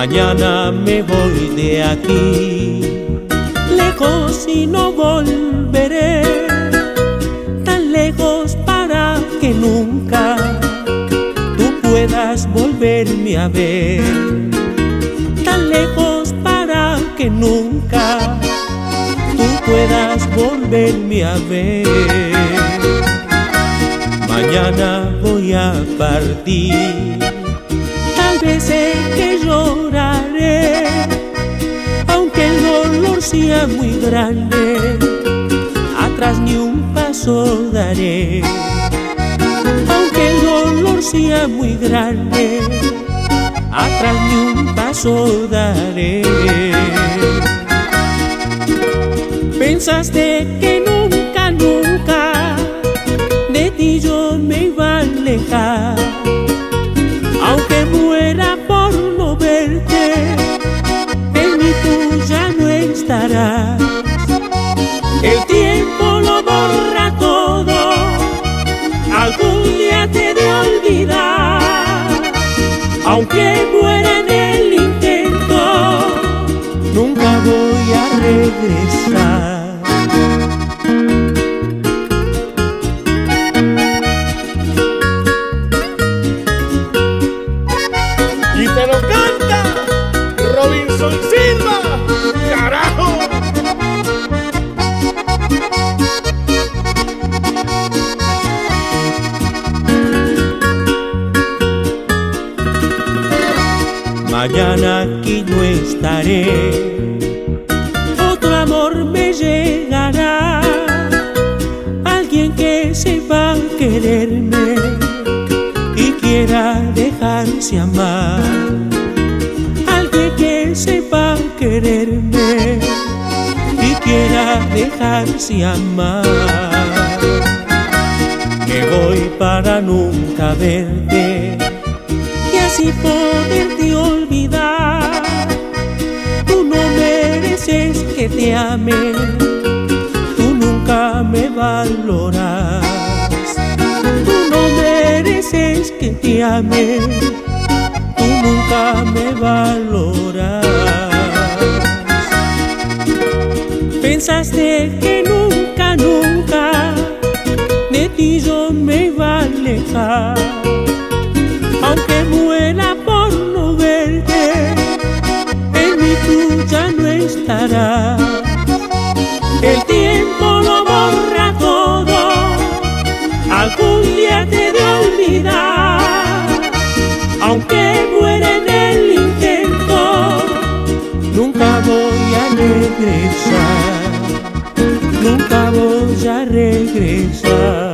Mañana me voy de aquí, lejos y no volveré, tan lejos para que nunca tú puedas volverme a ver, tan lejos para que nunca tú puedas volverme a ver. Mañana voy a partir, tal vez sé que lloraré, sea muy grande, atrás ni un paso daré. Aunque el dolor sea muy grande, atrás ni un paso daré. Pensaste que nunca, nunca de ti yo me iba a alejar. El tiempo lo borra todo, algún día te de olvidar. Aunque muera en el intento, nunca voy a regresar. Y te lo canta Robinson Silva. Mañana aquí no estaré, otro amor me llegará, alguien que sepa quererme y quiera dejarse amar, alguien que sepa quererme y quiera dejarse amar. Que voy para nunca verte y así poderte olvidar. Te ame, tú nunca me valoras. Tú no mereces que te ame, tú nunca me valoras. Pensaste que nunca, nunca de ti yo me iba a alejar aunque regresar, nunca voy a regresar.